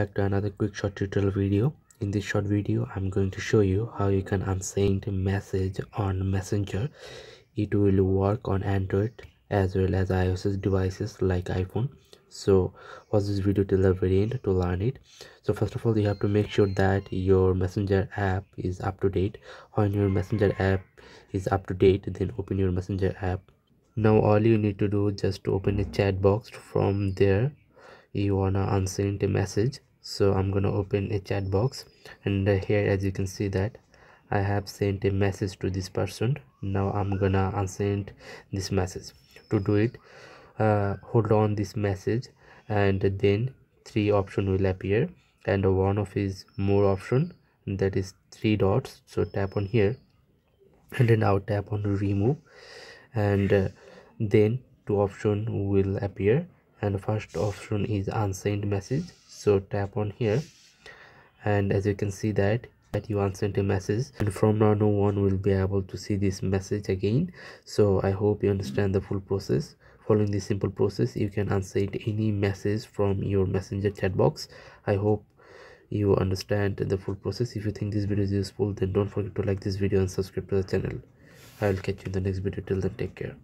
back to another quick short tutorial video. In this short video i'm going to show you how you can unsend message on messenger. It will work on android as well as ios devices like iphone. So watch this video till the very end to learn it. So first of all you have to make sure that your messenger app is up to date. When your messenger app is up to date then open your messenger app. Now all you need to do is just open a chat box from there. You wanna unsend a message so i'm gonna open a chat box and uh, here as you can see that i have sent a message to this person. Now i'm gonna unsend this message. To do it uh, hold on this message and then three option will appear. And one of is more option that is three dots. So tap on here and then now tap on remove. And uh, then two option will appear. And first option is unsent message so tap on here. And as you can see that that you unsent a message. And from now no one will be able to see this message again. So i hope you understand the full process. Following this simple process you can unsend any message from your messenger chat box. I hope you understand the full process. If you think this video is useful then don't forget to like this video and subscribe to the channel. I will catch you in the next video. Till then take care